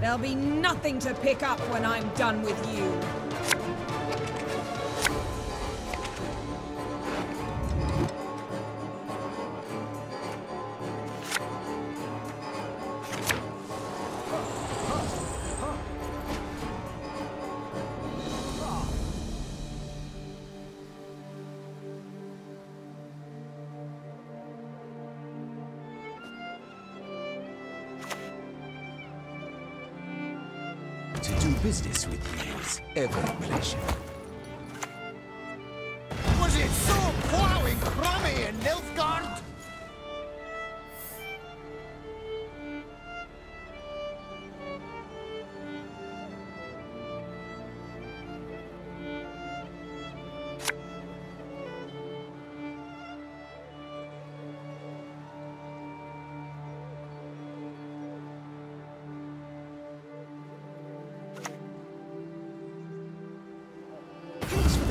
There'll be nothing to pick up when I'm done with you.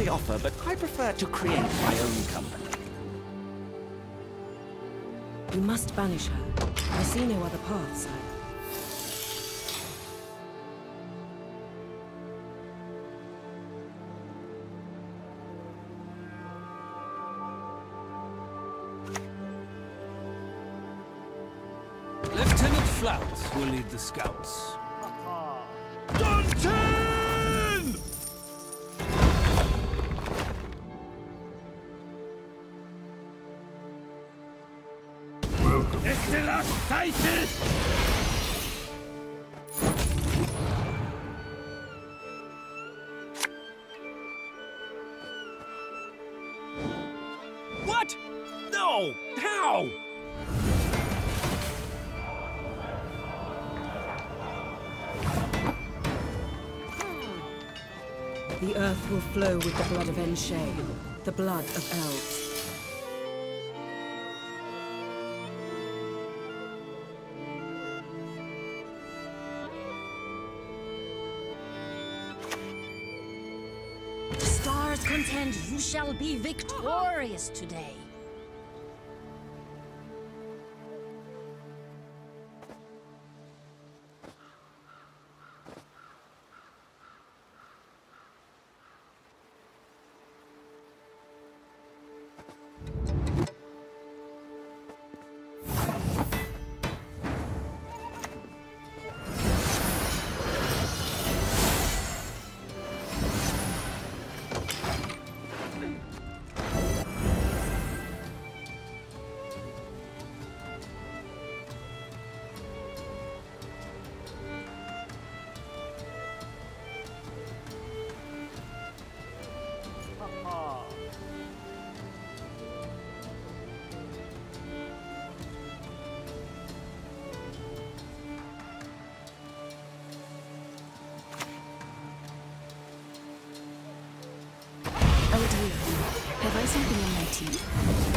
The offer, but I prefer to create my own company. You must banish her. I see no other path, sire. Lieutenant Flout will lead the scouts. Will flow with the blood of Aen Seidhe, the blood of elves. Stars contend you shall be victorious today. Have I something in my teeth?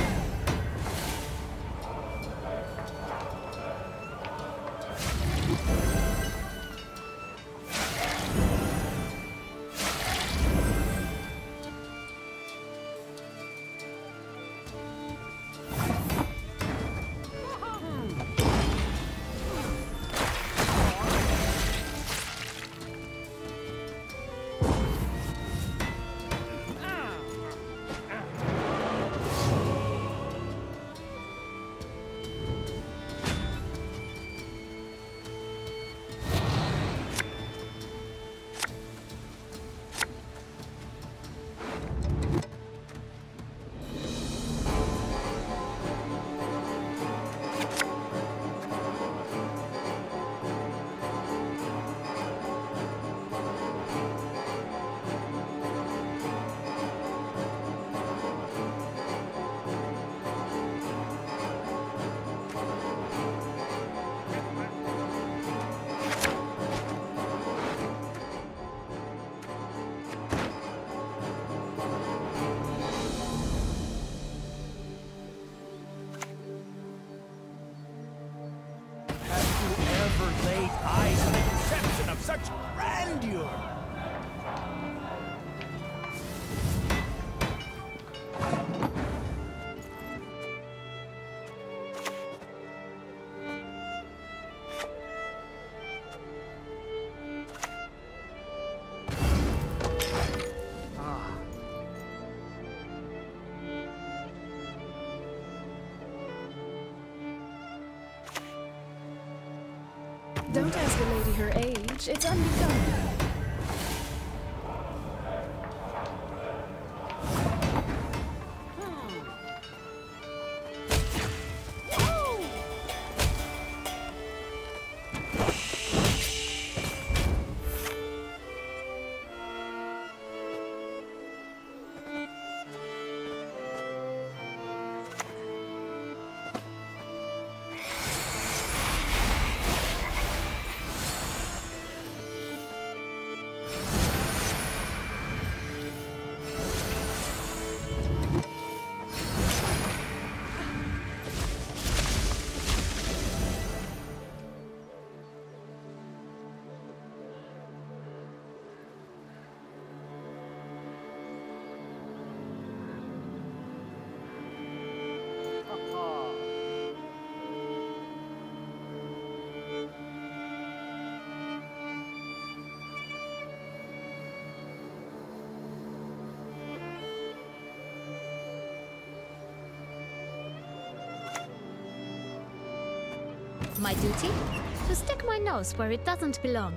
Don't ask a lady her age. It's unbecoming. My duty? To stick my nose where it doesn't belong.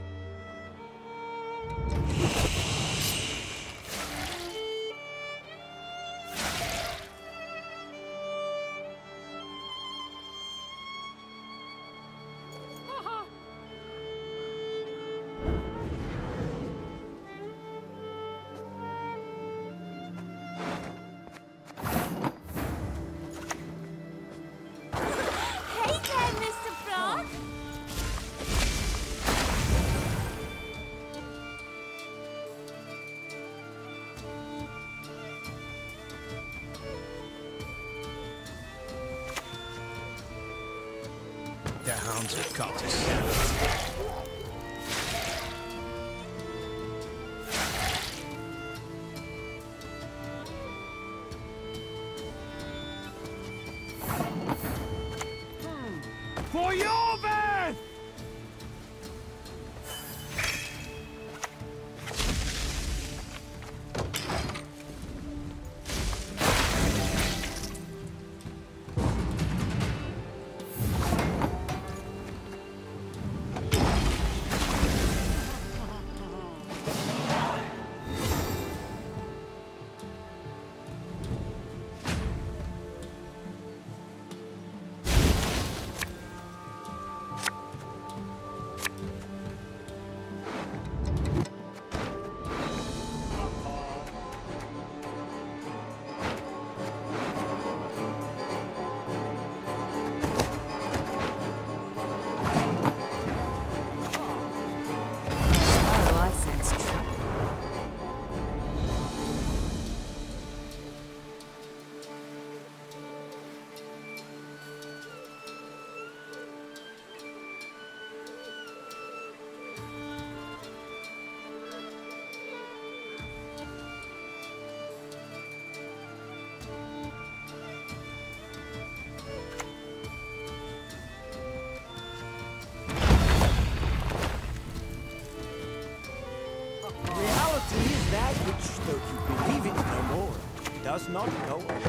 Does not go away.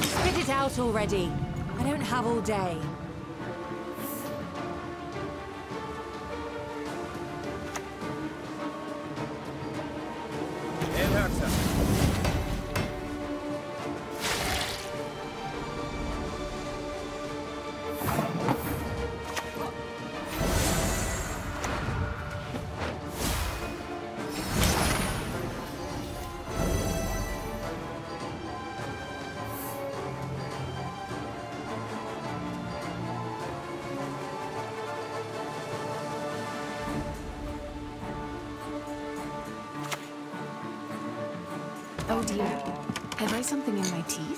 Spit it out already. I don't have all day. It hurts us. Something in my teeth?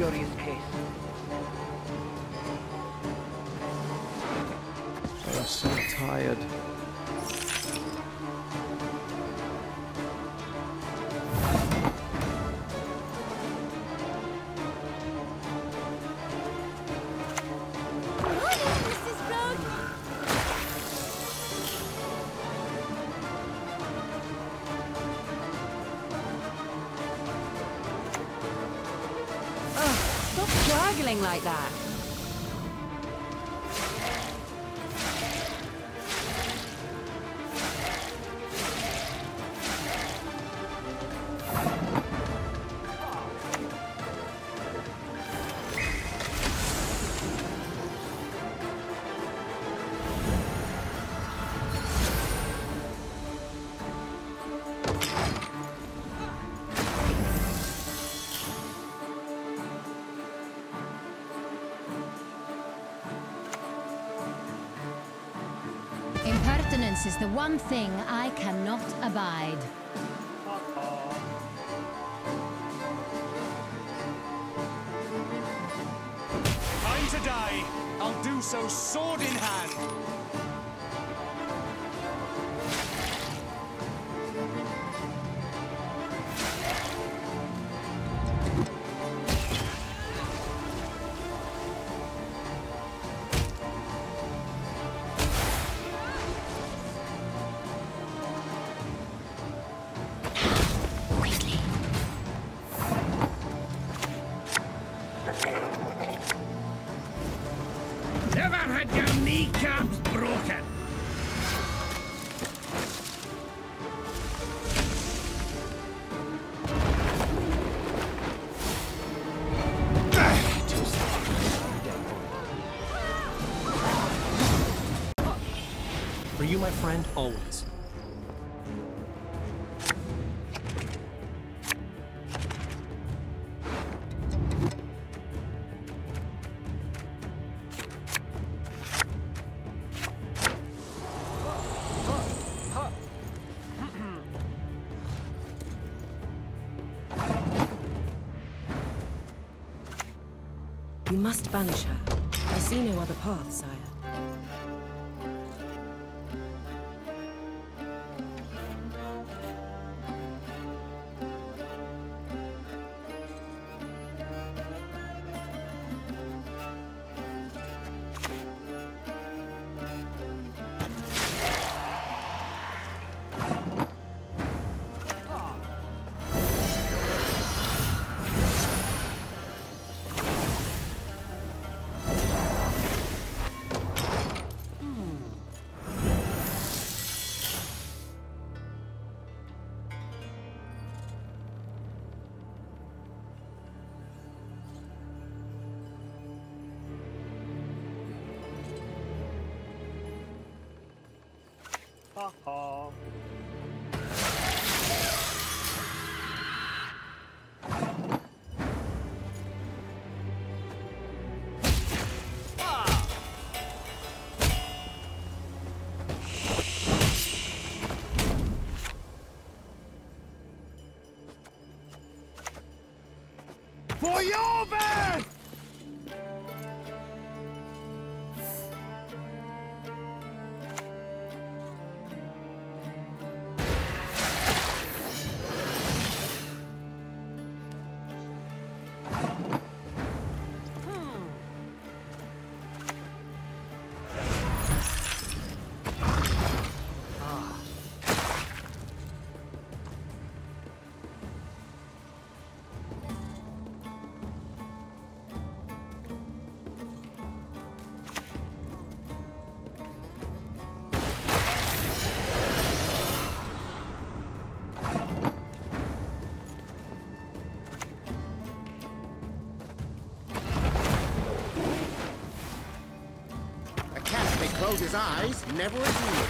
Curious case. I'm so tired. Like that. Impertinence is the one thing I cannot abide. Time to die. I'll do so sword in hand. Friend, always. You must banish her. I see no other path, sire. For your best! His eyes, never his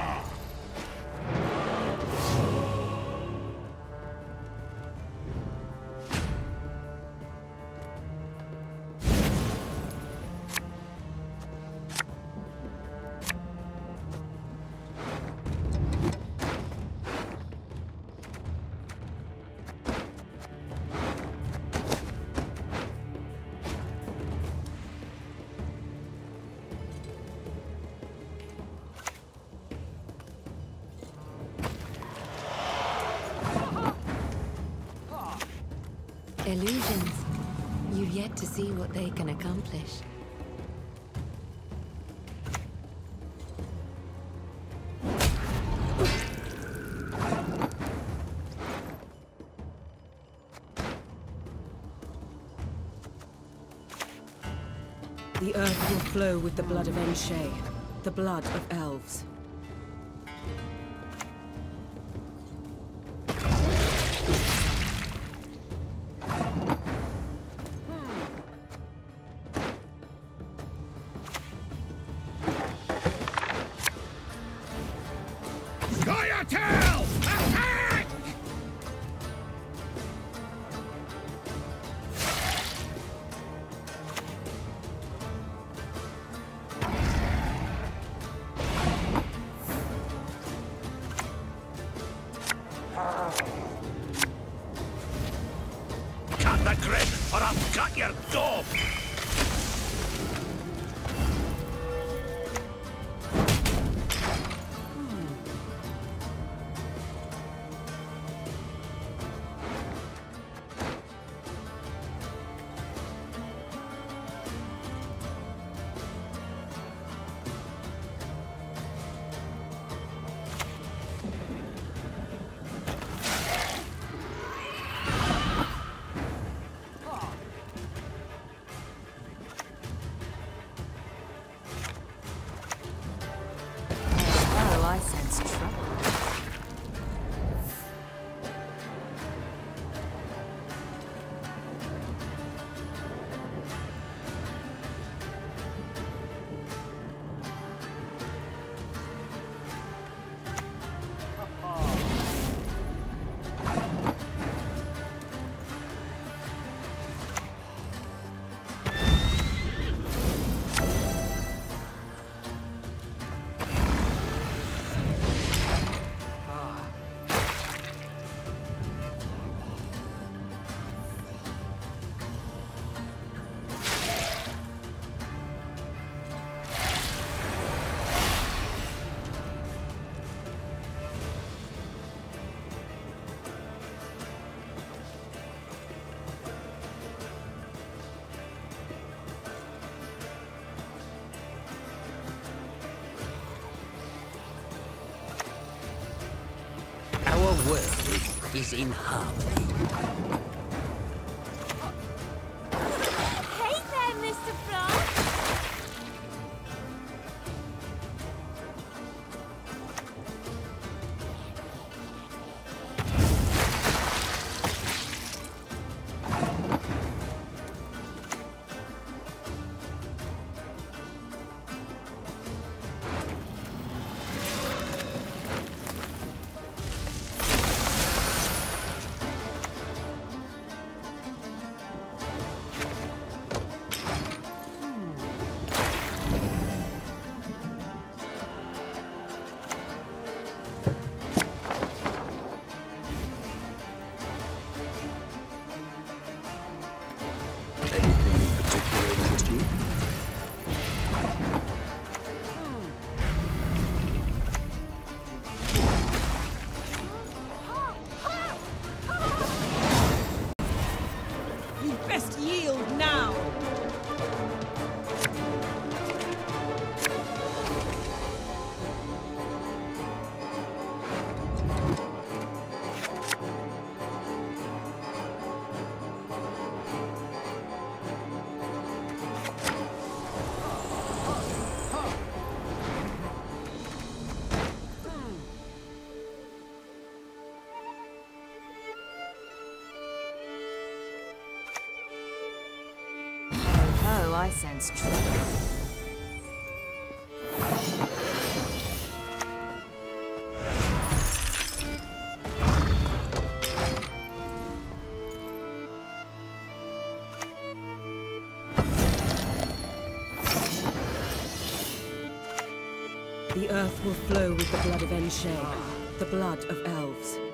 see what they can accomplish. The earth will flow with the blood of Aen Seidhe, the blood of elves. Attack! Is in harmony. I sense. The earth will flow with the blood of Aen Seidhe, the blood of elves.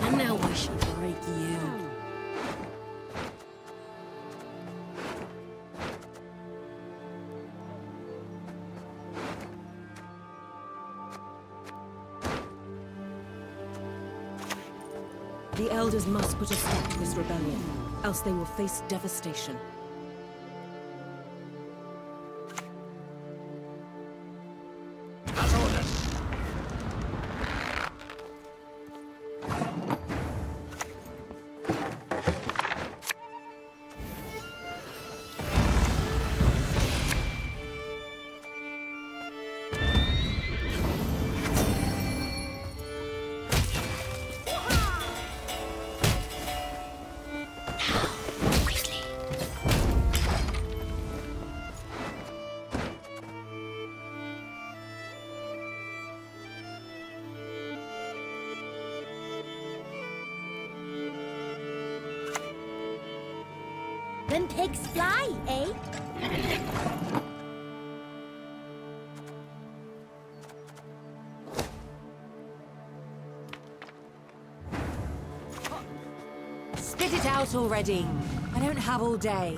And now I shall break you. The elders must put a stop to this rebellion, else they will face devastation. It out already. I don't have all day.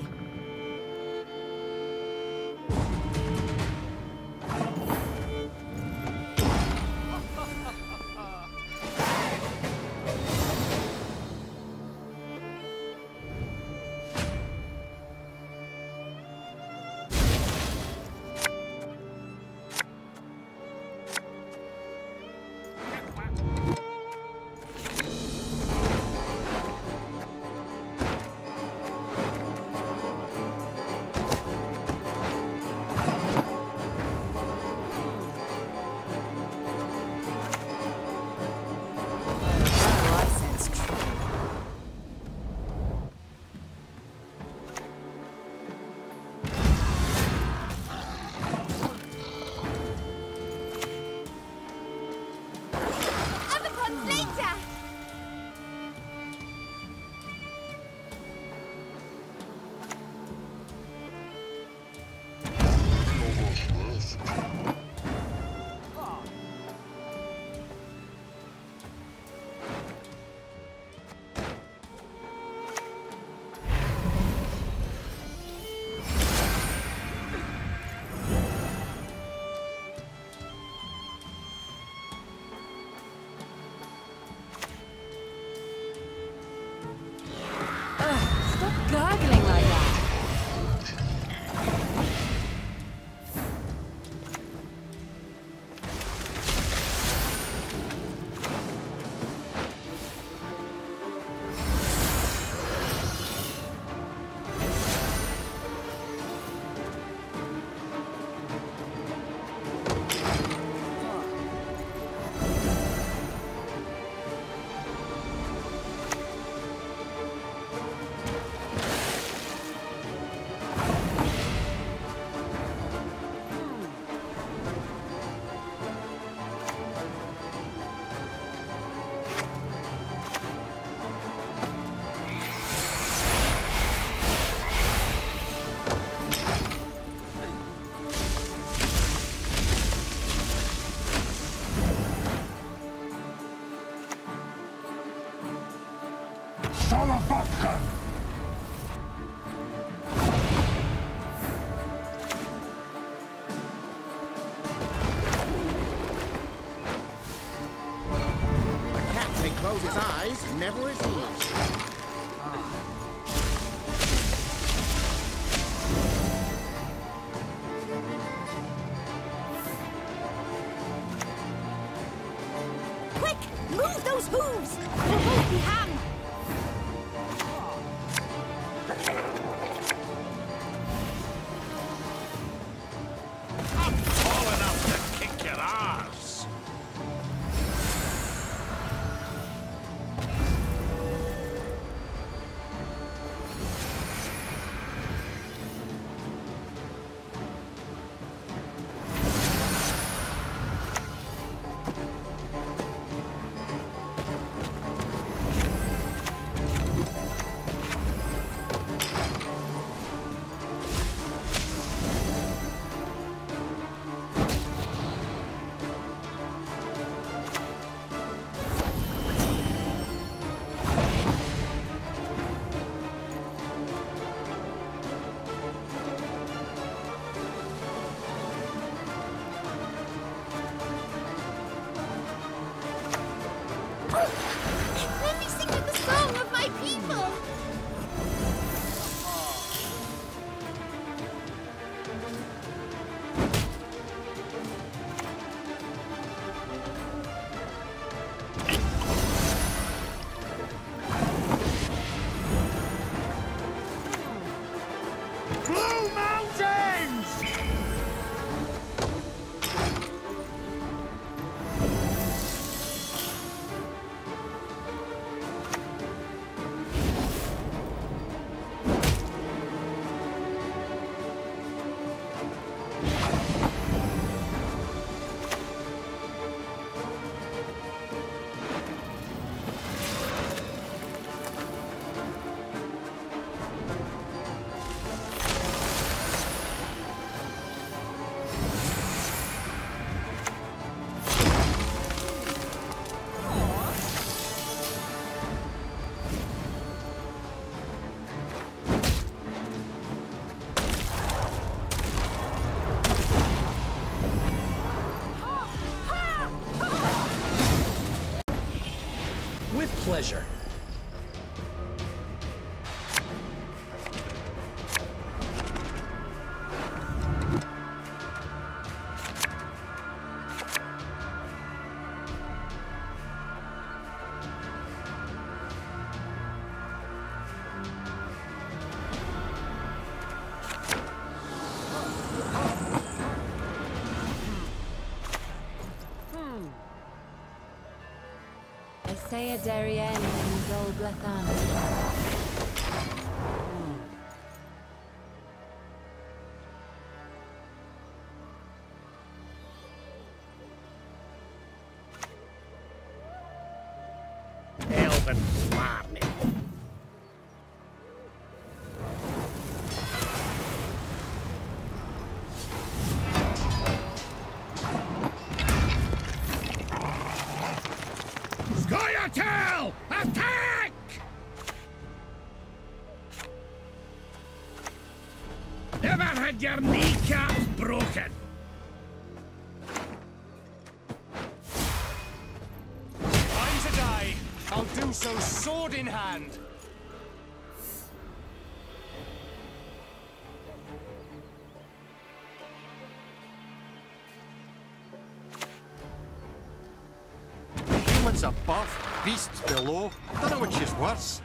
Sorovodka! The cat eyes never is eased. pleasure. Darien and Zol Blethan. I'll do so sword in hand. Humans above, beasts below. I don't know which is worse.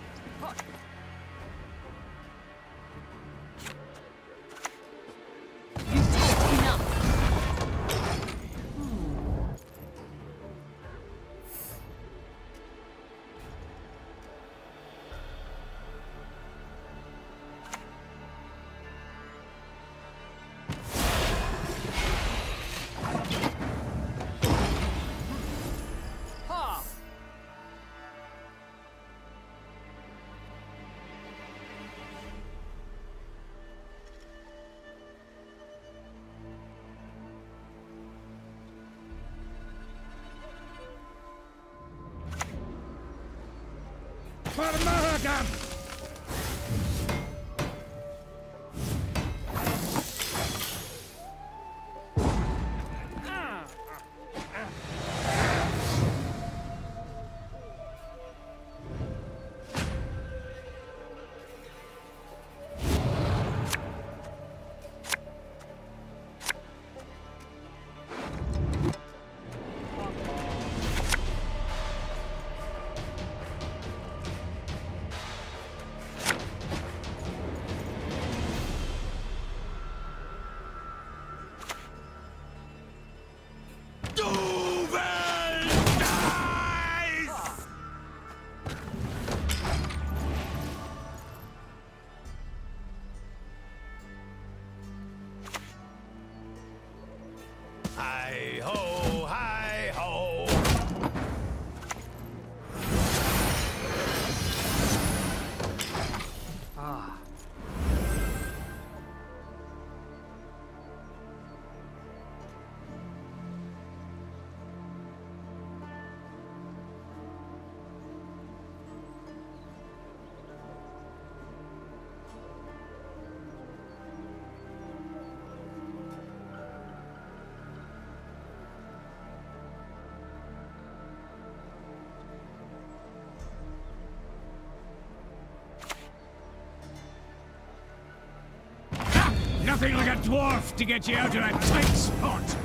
Nothing like a dwarf to get you out of that tight spot!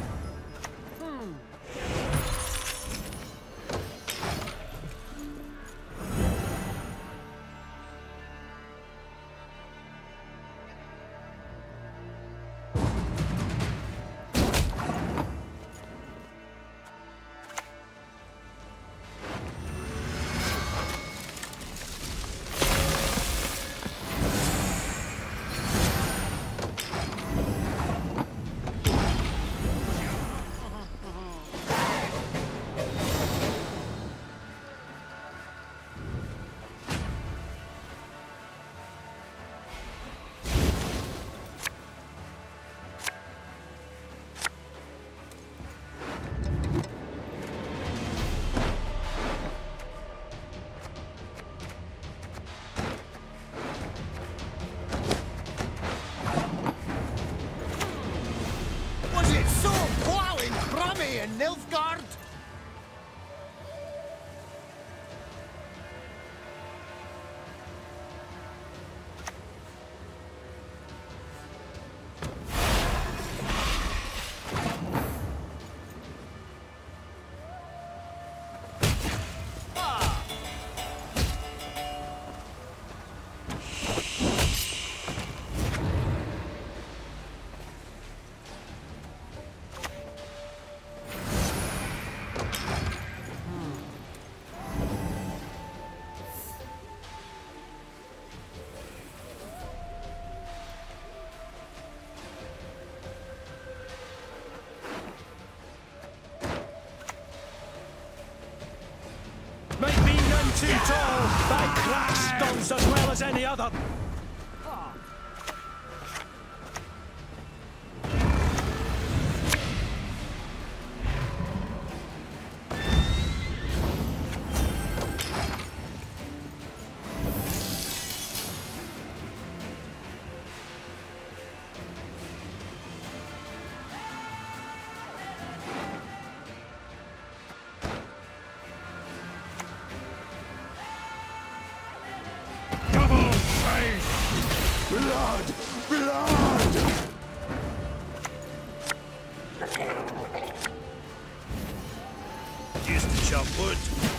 Too tall. Thy crack stunts as well as any other.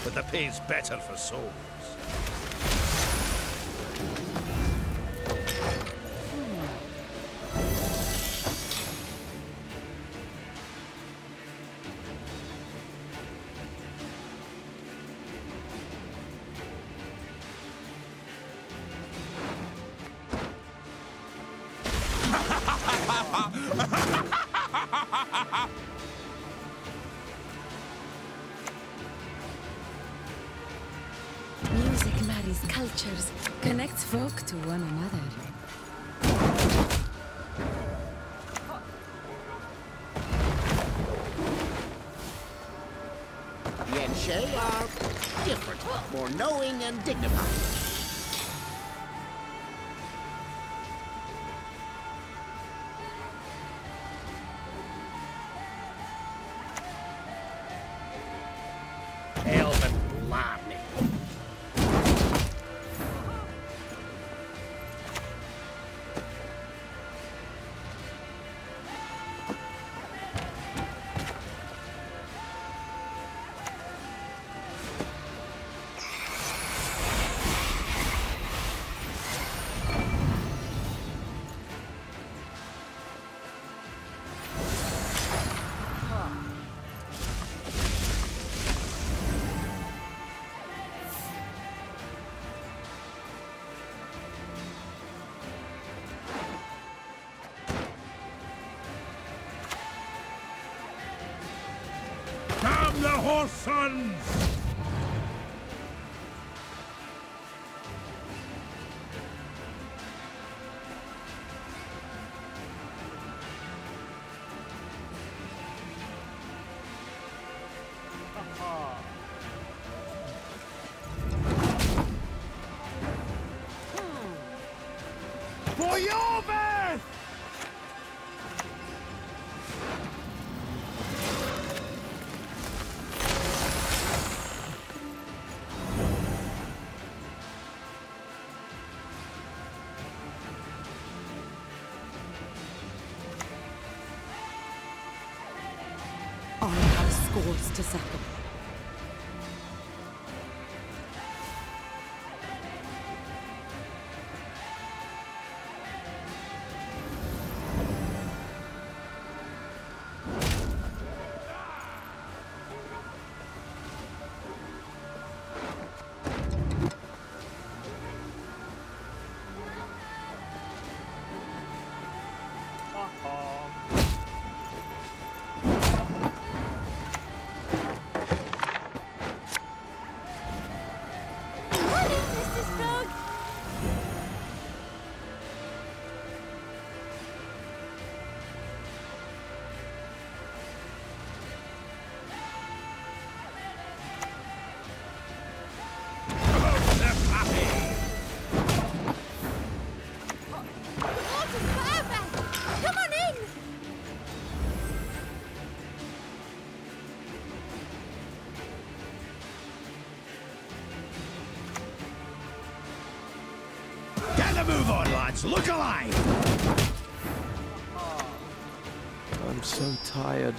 But the pay's better for souls. One another. The Aen Seidhe are different, more knowing and dignified. The sons! Look alive! I'm so tired.